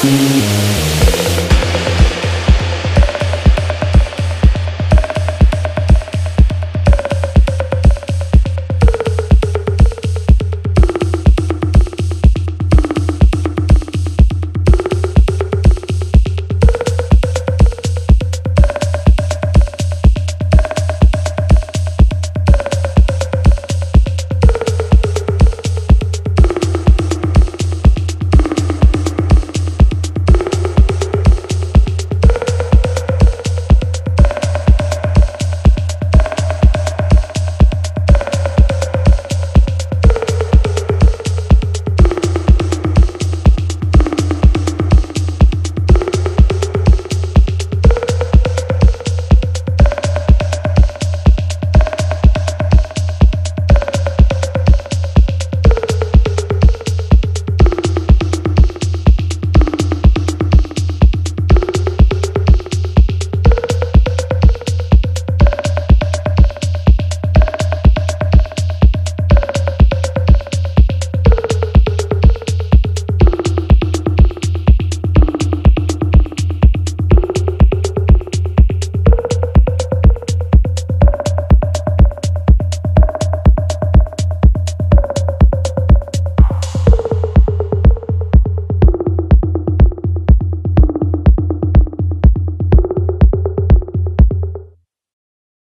see.